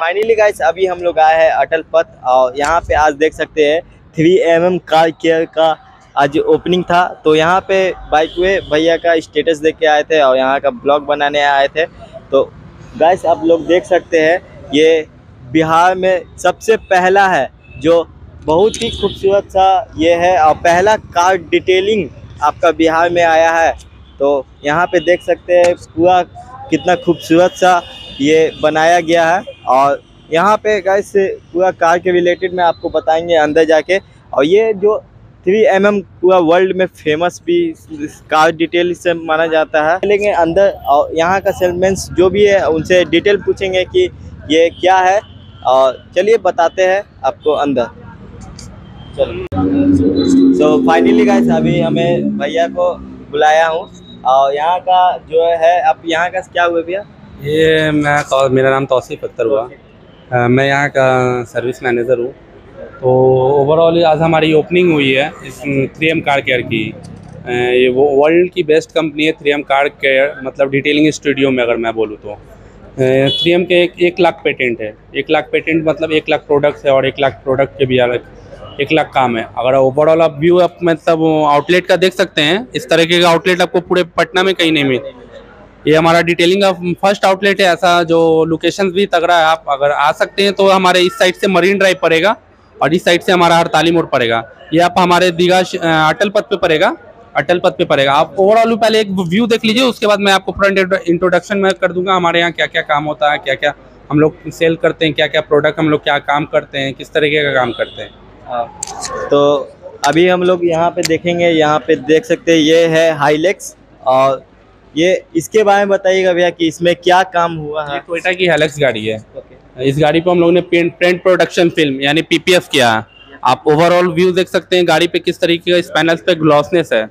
Finally guys अभी हम लोग आए हैं अटल पथ, और यहाँ पे आज देख सकते हैं three M M car care का आज ओपनिंग था। तो यहाँ पे बाइक हुए, भैया का स्टेटस देख के आए थे और यहाँ का ब्लॉग बनाने आए थे। तो गाइस आप लोग देख सकते हैं, ये बिहार में सबसे पहला है, जो बहुत ही खूबसूरत सा ये है, और पहला कार डिटेलिंग आपका बिहार में आया है। तो यहाँ पे देख सकते हैं, पूरा कितना खूबसूरत सा ये बनाया गया है और यहाँ पे गैस पूरा कार के रिलेटेड में आपको बताएँगे अंदर जाके। और ये जो थ्री एम एम पूरा वर्ल्ड में फ़ेमस भी कार डिटेल से माना जाता है। लेकिन अंदर और यहाँ का सेलमेंस जो भी है, उनसे डिटेल पूछेंगे कि ये क्या है। और चलिए बताते हैं आपको अंदर। चलो। सो फाइनली गाइस अभी हमें भैया को बुलाया हूँ। और यहाँ का जो है अब यहाँ का क्या हुआ भैया? ये मैं मेरा नाम तौसीफ अख्तर हुआ। मैं यहाँ का सर्विस मैनेज़र हूँ। तो ओवरऑल आज हमारी ओपनिंग हुई है इस थ्री एम कार केयर की। ये वो वर्ल्ड की बेस्ट कंपनी है थ्री एम कार केयर मतलब डिटेलिंग स्टूडियो में अगर मैं बोलूँ तो। थ्री एम के एक, एक लाख पेटेंट है। एक लाख पेटेंट मतलब एक लाख प्रोडक्ट्स है और एक लाख प्रोडक्ट के भी अलग एक लाख काम है। अगर ओवरऑल आप व्यू आप मतलब आउटलेट का देख सकते हैं। इस तरीके का आउटलेट आपको पूरे पटना में कहीं नहीं मिले ये हमारा डिटेलिंग का फ़र्स्ट आउटलेट है, ऐसा जो लोकेशन भी तगड़ा है, आप अगर आ सकते हैं तो हमारे इस साइड से मरीन ड्राइव पड़ेगा और इस साइड से हमारा हड़ताली मोड़ पड़ेगा। ये आप हमारे दीघा अटल पथ पे पड़ेगा, अटल पथ पे पड़ेगा। आप ओवरऑल पहले एक व्यू देख लीजिए, उसके बाद मैं आपको पूरा इंट्रोडक्शन में कर दूँगा, हमारे यहाँ क्या क्या काम होता है क्या क्या हम लोग सेल करते हैं क्या क्या प्रोडक्ट हम लोग क्या काम करते हैं, किस तरीके का काम करते हैं। तो अभी हम लोग यहाँ पे देखेंगे, यहाँ पे देख सकते हैं, ये है हाईलेक्स और ये इसके बारे में बताइएगा भैया कि इसमें क्या काम हुआ है। टोयोटा की हेलेक्स गाड़ी है। इस गाड़ी पे हम लोग ने पेंट प्रिंट प्रोडक्शन फ़िल्म यानी पीपीएफ किया। है आप ओवरऑल व्यू देख सकते हैं गाड़ी पे किस तरीके का स्पैनल्स पे ग्लॉसनेस है।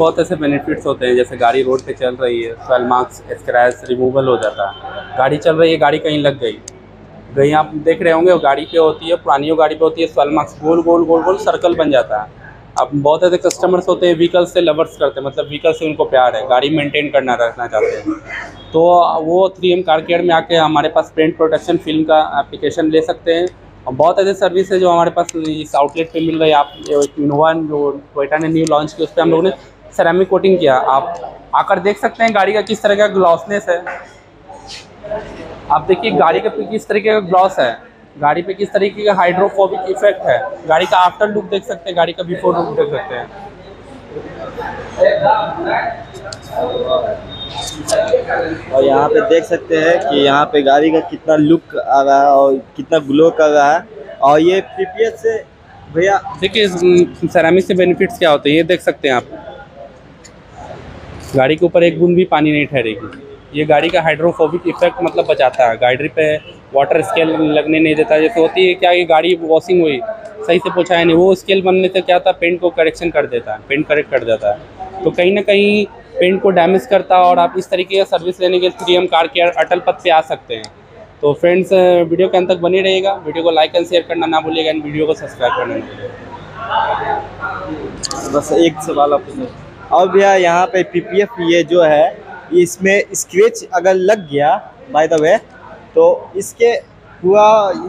बहुत ऐसे बेनिफिट्स होते हैं जैसे गाड़ी रोड पे चल रही है ट्वेल्व मार्क्स स्क्रैच रिमूवल हो जाता है। गाड़ी चल रही है गाड़ी कहीं लग गई। गई आप देख रहे होंगे गाड़ी पे होती है पुरानी गाड़ी पे होती है ट्वेल्व मार्क्स गोल गोल गोल गोल सर्कल बन जाता है। अब बहुत ऐसे कस्टमर्स होते हैं व्हीकल से लवर्स करते हैं मतलब व्हीकल से उनको प्यार है, गाड़ी मेंटेन करना, रखना चाहते हैं। तो वो थ्री एम कार केयर में आके हमारे पास पेंट प्रोटेक्शन फ़िल्म का एप्लीकेशन ले सकते हैं। और बहुत ऐसे सर्विस है जो हमारे पास इस आउटलेट पे मिल रही है। आप इनोवा जो टोयोटा ने न्यू लॉन्च किया, उस पर हम लोगों ने सरामिक कोटिंग किया। आप आकर देख सकते हैं गाड़ी का किस तरह का ग्लॉसनेस है। आप देखिए गाड़ी का किस तरीके का ग्लॉस है। गाड़ी पे किस तरीके का हाइड्रोफोबिक इफ़ेक्ट है? गाड़ी का आफ्टर लुक देख सकते हैं गाड़ी का बिफोर लुक देख सकते हैं। और यहाँ पे देख सकते हैं कि यहाँ पे गाड़ी का कितना लुक आ रहा है और कितना ग्लो कर रहा है। और ये पीपीएस से भैया देखिए सेरामिक से बेनिफिट्स क्या होते हैं ये देख सकते हैं आप। गाड़ी के ऊपर एक बूंद भी पानी नहीं ठहरेगी। ये गाड़ी का हाइड्रोफोबिक इफ़ेक्ट मतलब बचाता है। गाड़ी पे वाटर स्केल लगने नहीं देता। जैसे होती है क्या ये गाड़ी वॉशिंग हुई, सही से है नहीं। वो स्केल बनने से क्या है पेंट को करेक्शन कर देता है पेंट करेक्ट कर देता। है तो कहीं ना कहीं पेंट को डैमेज करता है और आप इस तरीके का सर्विस लेने के लिए एम कार केयर अटल पथ पे आ सकते हैं। तो फ्रेंड्स वीडियो के अंत तक बने रहेगा वीडियो को लाइक एंड शेयर करना ना भूलिएगा। एंड वीडियो को सब्सक्राइब करना ना भूलिएगा। बस एक सवाल आपसे। और भैया यहाँ पे पीपीएफ ये जो है, इसमें स्क्रेच अगर लग गया बाय द वे तो इसके पूरा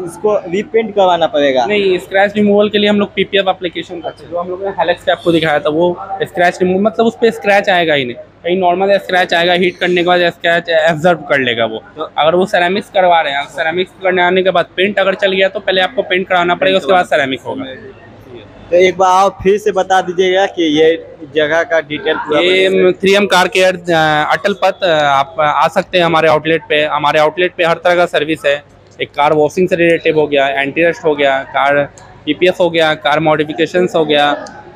इसको रीपेंट करवाना पड़ेगा। नहीं स्क्रैच रिमूवल के लिए हम लोग पीपीएफ एप्लीकेशन करते हैं। जो हम लोग ने हेलेक्स आपको दिखाया था वो स्क्रैच रिमूव मतलब उस पर स्क्रैच आएगा ही नहीं। कहीं नॉर्मल स्क्रैच आएगा हीट करने के बाद स्क्रैच एब्जर्व कर लेगा वो। तो अगर वो सेरामिक्स करवा रहे हैं सेरामिक्स करने आने के बाद पेंट अगर चल गया तो पहले आपको पेंट कराना पड़ेगा उसके बाद सेरामिक होगा। तो एक बार आप फिर से बता दीजिएगा कि ये जगह का डिटेल। ये three M car care Atal Path आप आ सकते हैं हमारे आउटलेट पे। हमारे आउटलेट पे हर तरह का सर्विस है। एक कार वॉशिंग से रिलेटिव हो गया एंटी रस्ट हो गया कार पीपीएफ हो गया कार मॉडिफिकेशन हो गया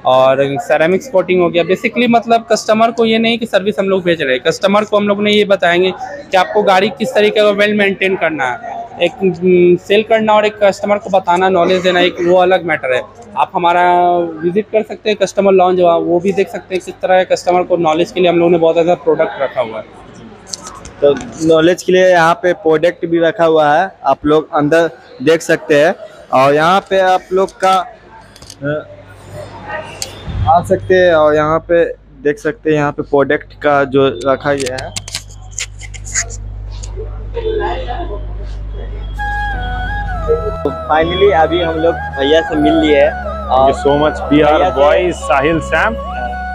और सेरामिक कोटिंग हो गया। बेसिकली मतलब कस्टमर को ये नहीं कि सर्विस हम लोग भेज रहे हैं। कस्टमर को हम लोग ने ये बताएँगे कि आपको गाड़ी किस तरीके का वेल मेंटेन करना है। एक सेल करना और एक कस्टमर को बताना नॉलेज देना एक वो अलग मैटर है। आप हमारा विज़िट कर सकते हैं कस्टमर लॉन्च हुआ वो भी देख सकते हैं किस तरह कस्टमर को नॉलेज के लिए हम लोगों ने बहुत ज़्यादा प्रोडक्ट रखा हुआ है। तो नॉलेज के लिए यहाँ पे प्रोडक्ट भी रखा हुआ है, आप लोग अंदर देख सकते हैं। और यहाँ पे आप लोग का आ सकते हैं और यहाँ पे देख सकते हैं यहाँ पे प्रोडक्ट का जो रखा गया है। फाइनली अभी हम लोग भैया से मिल लिए हैं। और सो मच बी आर भैया से- boys Sahil Sam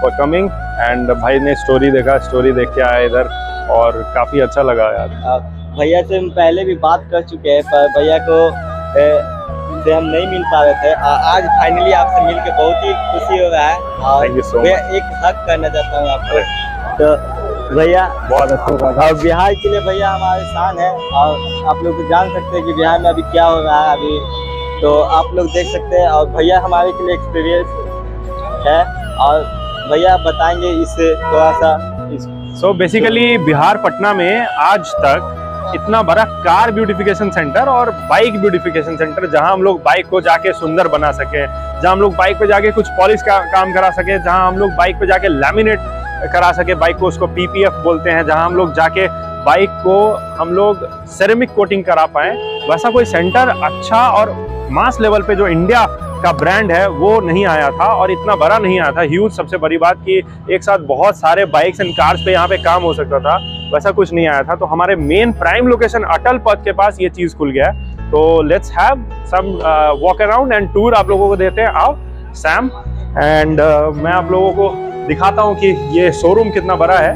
for coming and भाई ने स्टोरी देखा स्टोरी देख के आया इधर और काफ़ी अच्छा लगा यार। भैया से हम पहले भी बात कर चुके हैं पर भैया को ए, से हम नहीं मिल पा रहे थे। आ, आज फाइनली आपसे मिल के बहुत ही खुशी हो रहा है। और भैया एक हक करना चाहता हूँ आपको। तो भैया, बहुत अच्छा और बिहार के लिए भैया हमारे शान है। और आप लोग तो जान सकते हैं कि बिहार में अभी क्या हो रहा है अभी। तो आप लोग देख सकते हैं, और भैया हमारे के लिए एक्सपीरियंस है। और भैया बताएँगे इससे थोड़ा सा सो बेसिकली बिहार पटना में आज तक इतना बड़ा कार ब्यूटिफिकेशन सेंटर और बाइक ब्यूटिफिकेशन सेंटर जहाँ हम लोग बाइक को जाके सुंदर बना सके, जहाँ हम लोग बाइक पे जाके कुछ पॉलिश का काम करा सके, जहाँ हम लोग बाइक पे जाके लैमिनेट करा सके बाइक को उसको पीपीएफ बोलते हैं जहाँ हम लोग जाके बाइक को हम लोग सेरेमिक कोटिंग करा पाए। वैसा कोई सेंटर अच्छा और मास लेवल पे जो इंडिया का ब्रांड है वो नहीं आया था और इतना बड़ा नहीं आया था। ह्यूज सबसे बड़ी बात कि एक साथ बहुत सारे बाइक्स एंड कार्स पे यहाँ पे काम हो सकता था वैसा कुछ नहीं आया था। तो हमारे मेन प्राइम लोकेशन अटल पथ के पास ये चीज़ खुल गया है। तो let's have some walk around and tour आप लोगों को देते हैं। आओ सैम एंड uh, मैं आप लोगों को दिखाता हूँ कि ये शोरूम कितना बड़ा है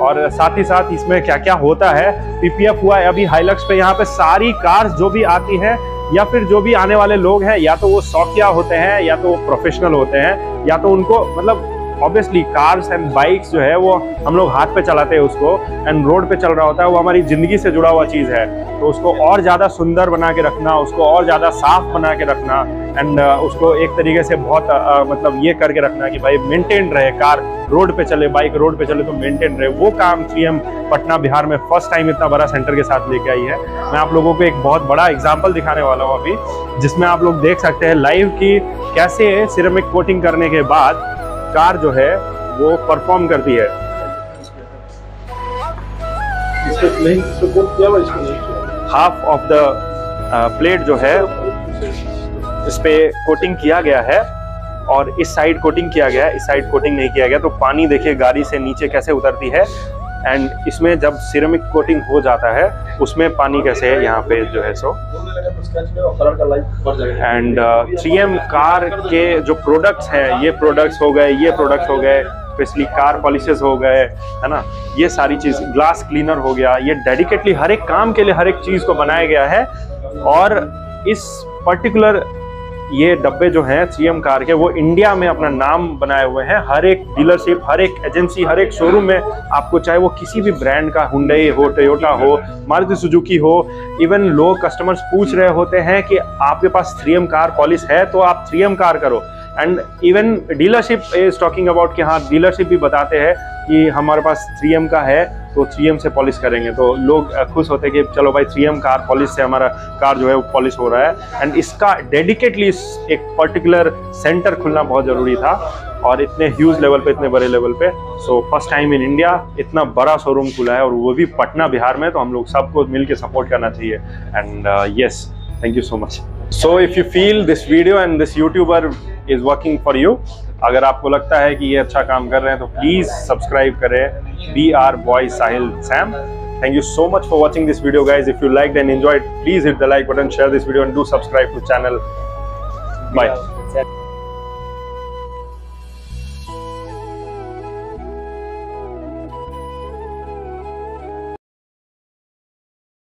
और साथ ही साथ इसमें क्या क्या होता है। पीपीएफ हुआ है अभी हाईलक्स पे यहाँ पे सारी कार्स जो भी आती हैं या फिर जो भी आने वाले लोग हैं, या तो वो शौकिया होते हैं, या तो वो प्रोफेशनल होते हैं, या तो उनको मतलब ऑब्वियसली कार्स एंड बाइक्स जो है वो हम लोग हाथ पे चलाते हैं उसको एंड रोड पे चल रहा होता है वो हमारी ज़िंदगी से जुड़ा हुआ चीज़ है। तो उसको और ज़्यादा सुंदर बना के रखना उसको और ज़्यादा साफ़ बना के रखना एंड उसको एक तरीके से बहुत uh, मतलब ये करके रखना कि भाई मेंटेन रहे कार रोड पे चले बाइक रोड पे चले तो मेंटेन रहे। वो काम सीएम पटना बिहार में फ़र्स्ट टाइम इतना बड़ा सेंटर के साथ लेके आई है। मैं आप लोगों को एक बहुत बड़ा एग्ज़ाम्पल दिखाने वाला हूँ अभी जिसमें आप लोग देख सकते हैं लाइव की कैसे सिरेमिक कोटिंग करने के बाद कार जो है वो परफॉर्म करती है। हाफ़ ऑफ़ द प्लेट जो है इस पे कोटिंग किया गया है और इस साइड कोटिंग किया गया है। इस साइड कोटिंग नहीं किया गया तो पानी देखिए गाड़ी से नीचे कैसे उतरती है। एंड इसमें जब सिरेमिक कोटिंग हो जाता है, उसमें पानी कैसे है? यहाँ पे जो है सो। एंड थ्री एम कार के जो प्रोडक्ट्स हैं, ये प्रोडक्ट्स हो गए, ये प्रोडक्ट्स हो गए स्पेशली कार पॉलिशेस हो गए, है ना? ये सारी चीज़ ग्लास क्लीनर हो गया, ये डेडिकेटली हर एक काम के लिए हर एक चीज़ को बनाया गया है। और इस पर्टिकुलर ये डब्बे जो हैं सीएम कार के, वो इंडिया में अपना नाम बनाए हुए हैं। हर एक डीलरशिप हर एक एजेंसी हर एक शोरूम में आपको चाहे वो किसी भी ब्रांड का हुंडई हो टोयोटा हो मारुति सुजुकी हो इवन लोग कस्टमर्स पूछ रहे होते हैं कि आपके पास 3M कार पॉलिस है तो आप 3M कार करो। And even dealership is talking about कि हाँ डीलरशिप भी बताते हैं कि हमारे पास 3M का है। तो 3M से पॉलिश करेंगे। तो लोग खुश होते हैं कि चलो भाई 3M कार पॉलिश से हमारा कार जो है वो पॉलिश हो रहा है। एंड इसका डेडिकेटली एक पर्टिकुलर सेंटर खुलना बहुत ज़रूरी था और इतने ह्यूज लेवल पे, इतने बड़े लेवल पे। So first time in India इतना बड़ा शोरूम खुला है और वो भी पटना, बिहार में तो हम लोग सबको मिल के सपोर्ट करना चाहिए। And yes thank you so much so if you feel this video and this YouTuber is working for you अगर आपको लगता है कि ये अच्छा काम कर रहे हैं तो प्लीज़ सब्सक्राइब करें। We are boy Sahil Sam. Thank you so much for watching this video guys. If you liked and enjoyed, please hit the like button, share this video and do subscribe to channel. Bye.